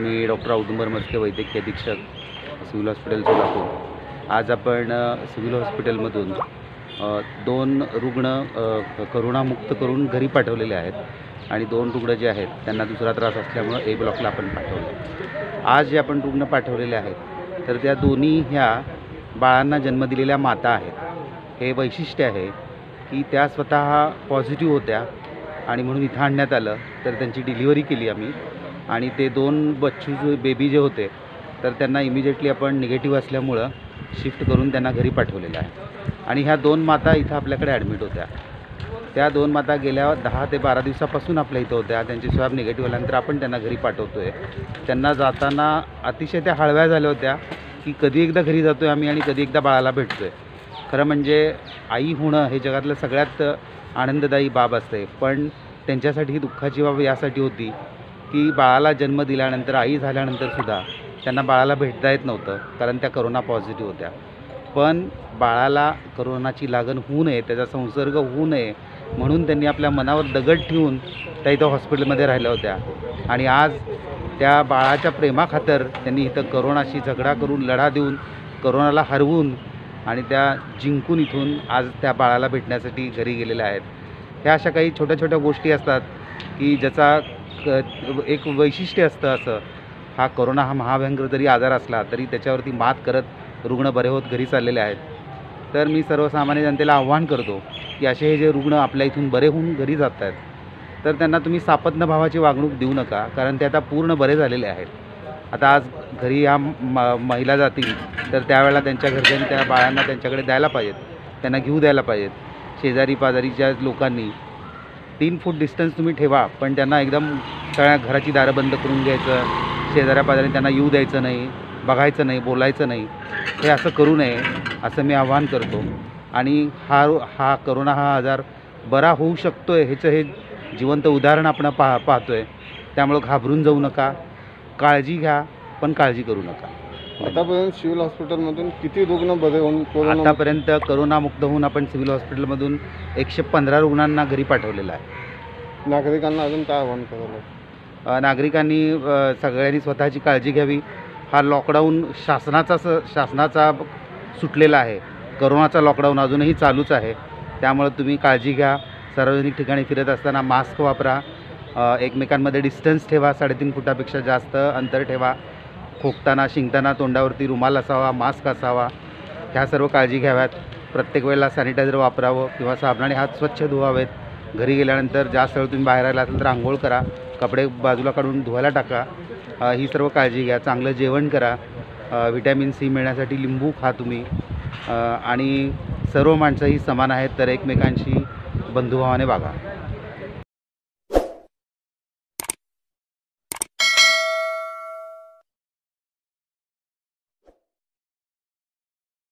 मी doctor औदुंबर मस्के वैद्यकीय अधीक्षक civil hospital Solapur. आज आपण सिव्हिल हॉस्पिटलमधून दोन रुग्ण करोनामुक्त करून घरी पाठवलेले आहेत आणि दोन रुग्ण जे आहेत त्यांना दुसरा त्रास असल्यामुळं ए ब्लॉकला आपण पाठवलं आज जे आपण रुग्ण पाठवलेले आहेत तर त्या दोन्ही ह्या बाळांना जन्म दिलेल्या माता आहेत. हे वैशिष्ट्य आहे की त्या स्वतः पॉझिटिव्ह होत्या आणि म्हणून इथं आणण्यात आलं तर त्यांची डिलिव्हरी केली आम्ही. आणि ते दोन बच्चू जे बेबी जे होते तर त्यांना इमिजिएटली आपण निगेटिव्ह असल्यामुळं शिफ्ट करून त्यांना घरी पाठवलेलं आहे. आणि ह्या दोन माता इथं आपल्याकडे ॲडमिट होत्या. त्या दोन माता गेल्या दहा ते बारा दिवसापासून आपल्या इथं होत्या. त्यांची स्वॅब निगेटिव्ह आल्यानंतर आपण त्यांना घरी पाठवतो आहे त्यांना जाताना अतिशय त्या हळव्या झाल्या होत्या की कधी एकदा घरी जातो आहे आम्ही आणि कधी एकदा बाळाला भेटतो आहे खरं म्हणजे आई होणं हे जगातलं सगळ्यात आनंददायी बाब असते पण त्यांच्यासाठी ही दुःखाची बाब यासाठी होती की बाळाला जन्म दिल्यानंतर आई झाल्यानंतरसुद्धा त्यांना बाळाला भेटता येत नव्हतं कारण त्या करोना पॉझिटिव्ह होत्या. पण बाळाला करोनाची लागण होऊ नये त्याचा संसर्ग होऊ नये म्हणून त्यांनी आपल्या मनावर दगड ठेवून त्या इथं हॉस्पिटलमध्ये राहिल्या होत्या. आणि आज त्या बाळाच्या प्रेमाखातर त्यांनी इथं करोनाशी झगडा करून लढा देऊन करोनाला हरवून आणि त्या जिंकून इथून आज त्या बाळाला भेटण्यासाठी घरी गेलेल्या आहेत. ह्या अशा काही छोट्या छोट्या गोष्टी असतात की ज्याचा क एक वैशिष्ट्य असतं असं. हा करोना हा महाभयंकर जरी आजार असला तरी त्याच्यावरती मात करत रुग्ण बरे होत घरी चाललेले आहेत. तर मी सर्वसामान्य जनतेला आव्हान करतो की असे हे जे रुग्ण आपल्या इथून बरे होऊन घरी जात आहेत तर त्यांना तुम्ही सापत्न भावाची वागणूक देऊ नका कारण ते आता पूर्ण बरे झालेले आहेत. आता आज घरी ह्या म महिला जातील तर त्यावेळेला त्यांच्या घरच्यांनी त्या बाळांना त्यांच्याकडे द्यायला पाहिजेत. त्यांना घेऊ द्यायला पाहिजेत. शेजारी पाजारीच्या लोकांनी तीन फूट डिस्टन्स तुम्ही ठेवा पण त्यांना एकदम सगळ्या घराची दारं बंद करून घ्यायचं शेजाऱ्या पाजारी त्यांना येऊ द्यायचं नाही बघायचं नाही बोलायचं नाही. हे असं करू नये असं मी आवाहन करतो. आणि हा हा करोना हा आजार बरा होऊ शकतो आहे ह्याचं हे जिवंत उदाहरण आपण पा पाहतो आहे त्यामुळं घाबरून जाऊ नका. काळजी घ्या पण काळजी करू नका. आतापर्यंत सिव्हिल हॉस्पिटलमधून किती रुग्ण बरे होऊन कोरोना आतापर्यंत करोनामुक्त होऊन आपण सिव्हिल हॉस्पिटलमधून एकशे पंधरा रुग्णांना घरी पाठवलेलं आहे. नागरिकांना अजून काय आव्हान करायला? अ, नागरिकांनी अ, सगळ्यांनी स्वतःची काळजी घ्यावी. हा लॉकडाऊन शासनाचा स शासनाचा सुटलेला आहे. करोनाचा लॉकडाऊन अजूनही चालूच आहे. त्यामुळं तुम्ही काळजी घ्या. सार्वजनिक ठिकाणी फिरत असताना मास्क वापरा. अ, एकमेकांमध्ये डिस्टन्स ठेवा. साडेतीन फुटापेक्षा जास्त अंतर ठेवा. खोकताना शिंकताना तोंडावरती रुमाल असावा मास्क असावा ह्या सर्व काळजी घ्याव्यात. प्रत्येक वेळेला सॅनिटायझर वापरावं किंवा साबणाने हात स्वच्छ धुवावेत. घरी गेल्यानंतर जास्त वेळ तुम्ही बाहेर आला असेल तर आंघोळ करा. कपडे बाजूला काढून धुवायला टाका. ही सर्व काळजी घ्या. चांगलं जेवण करा. व्हिटॅमिन सी मिळण्यासाठी लिंबू खा तुम्ही. आणि सर्व माणसंही समान आहेत तर एकमेकांशी बंधुभावाने वागा.